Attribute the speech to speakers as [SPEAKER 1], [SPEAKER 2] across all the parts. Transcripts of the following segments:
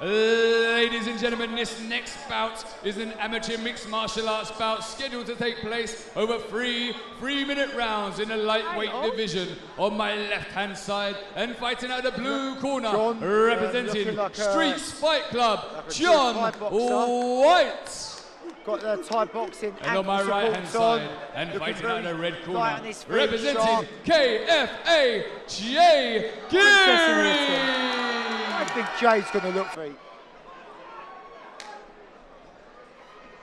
[SPEAKER 1] Ladies and gentlemen, this next bout is an amateur mixed martial arts bout scheduled to take place over three three-minute rounds in the lightweight division. On my left-hand side and fighting out the blue corner,
[SPEAKER 2] John, uh,
[SPEAKER 1] representing
[SPEAKER 2] looking like a-
[SPEAKER 1] Streets Fight Club,
[SPEAKER 2] like
[SPEAKER 1] John. White.
[SPEAKER 2] Got the Thai boxing
[SPEAKER 1] And on my right hand
[SPEAKER 2] on.
[SPEAKER 1] side, and
[SPEAKER 2] Looking
[SPEAKER 1] fighting out the red corner,
[SPEAKER 2] on his feet,
[SPEAKER 1] representing
[SPEAKER 2] sharp.
[SPEAKER 1] KFA, Jay Geary.
[SPEAKER 2] I think Jay's going to look for it.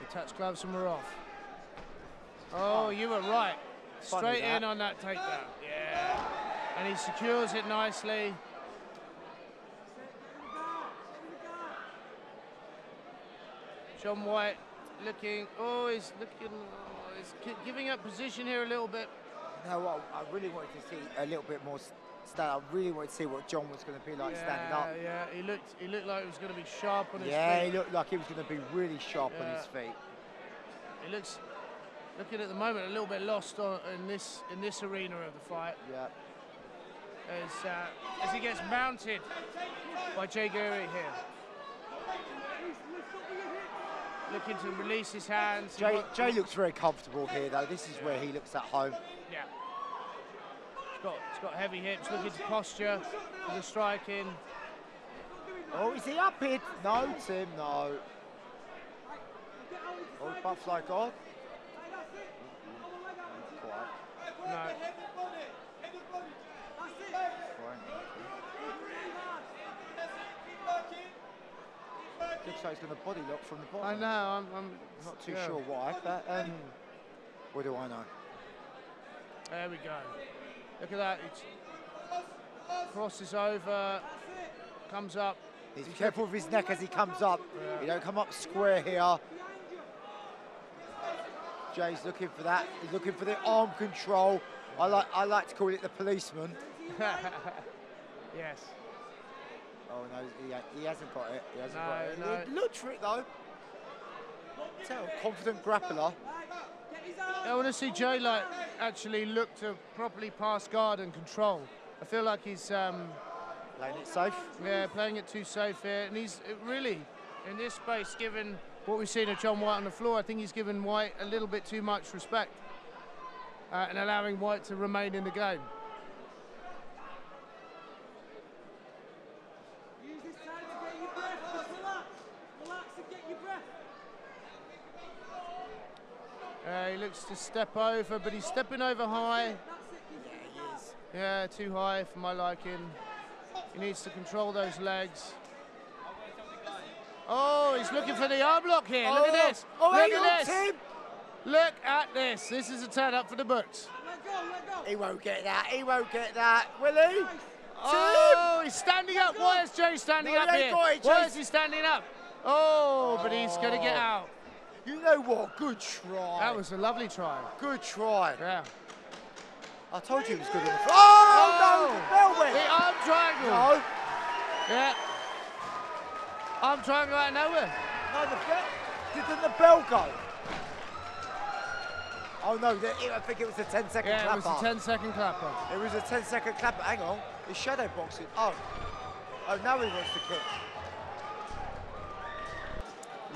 [SPEAKER 3] The touch gloves and we're off. Oh, oh. you were right. Straight in on that takedown. Yeah. And he secures it nicely. John White looking, oh, he's looking, oh, he's giving up position here a little bit.
[SPEAKER 2] No, what I really wanted to see a little bit more stand. I really wanted to see what John was going to be like
[SPEAKER 3] yeah,
[SPEAKER 2] standing up.
[SPEAKER 3] yeah, he looked, he looked like he was going to be sharp on his
[SPEAKER 2] Yeah,
[SPEAKER 3] feet.
[SPEAKER 2] Yeah, he looked like he was going to be really sharp on his feet.
[SPEAKER 3] He looks, looking at the moment, a little bit lost on, in this in this arena of the fight.
[SPEAKER 2] Yeah.
[SPEAKER 3] as, uh, as he gets mounted by Jay Geary here. Looking to release his hands.
[SPEAKER 2] Jay, Jay looks very comfortable here, though. This is where he looks at home.
[SPEAKER 3] Got, he's got heavy hips, looking to posture for the striking.
[SPEAKER 2] Oh, is he up it? No, Tim, no. Oh, butterfly guard. Quiet.
[SPEAKER 3] No.
[SPEAKER 2] Looks like he's going to body lock from the
[SPEAKER 3] I know, I'm, I'm
[SPEAKER 2] Not too
[SPEAKER 3] yeah.
[SPEAKER 2] sure why, but um, what do I know?
[SPEAKER 3] There we go. Look at that. It's crosses over, comes up.
[SPEAKER 2] He's careful with his neck as he comes up. You don't come up square here. Jay's looking for that. He's looking for the arm control. I like I like to call it the policeman.
[SPEAKER 3] yes.
[SPEAKER 2] Oh no, he, he, hasn't got it. He hasn't
[SPEAKER 3] No,
[SPEAKER 2] got it.
[SPEAKER 3] no.
[SPEAKER 2] He looked for it though. Tell, confident grappler.
[SPEAKER 3] I want to see Jay like actually look to properly pass guard and control. I feel like he's um,
[SPEAKER 2] Playing it safe.
[SPEAKER 3] Yeah, playing it too safe here, and he's uh, really in this space. Given what we've seen of John White on the floor, I think he's given White a little bit too much respect uh, and allowing White to remain in the game.
[SPEAKER 4] Use this time to get your breath. Just relax. Relax and get your breath.
[SPEAKER 3] Uh, he looks to step over, but he's stepping over high. Yeah, too high for my liking. He needs to control those legs. Oh, he's looking for the arm lock here. Look
[SPEAKER 2] Oh,
[SPEAKER 3] at this.
[SPEAKER 2] oh,
[SPEAKER 3] Look at this.
[SPEAKER 2] Tim.
[SPEAKER 3] Look at this. This is a turn up for the books.
[SPEAKER 4] Let go, let go.
[SPEAKER 2] He won't get that. He won't get that. Will he?
[SPEAKER 3] Oh, he's standing up. Why is Jay standing
[SPEAKER 2] No,
[SPEAKER 3] up here?
[SPEAKER 2] it,
[SPEAKER 3] Why is he standing up? Oh, but he's going to get out.
[SPEAKER 2] You know what? Good try.
[SPEAKER 3] That was a lovely try.
[SPEAKER 2] good try.
[SPEAKER 3] Yeah.
[SPEAKER 2] I told you it was good floor. Oh,
[SPEAKER 3] Oh,
[SPEAKER 2] no, Melvin.
[SPEAKER 3] The arm triangle.
[SPEAKER 2] No,
[SPEAKER 3] Yeah. Arm triangle out of nowhere.
[SPEAKER 2] no, the bell. Didn't the bell go? Oh no, the, I think it was a 10 second
[SPEAKER 3] Yeah, it was
[SPEAKER 2] clapper.
[SPEAKER 3] a 10 second clapper.
[SPEAKER 2] It was a 10 second clapper. Hang on. He's shadow boxing. Oh. Oh, now he wants to kick.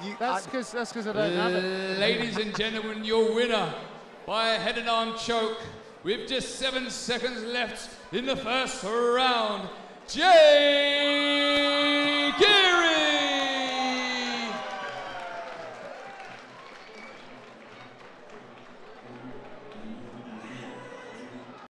[SPEAKER 2] You,
[SPEAKER 3] That's
[SPEAKER 2] I-
[SPEAKER 3] because that's because I don't have it.
[SPEAKER 1] Ladies and gentlemen, your winner by a head and arm choke. With just seven seconds left in the first round, Jay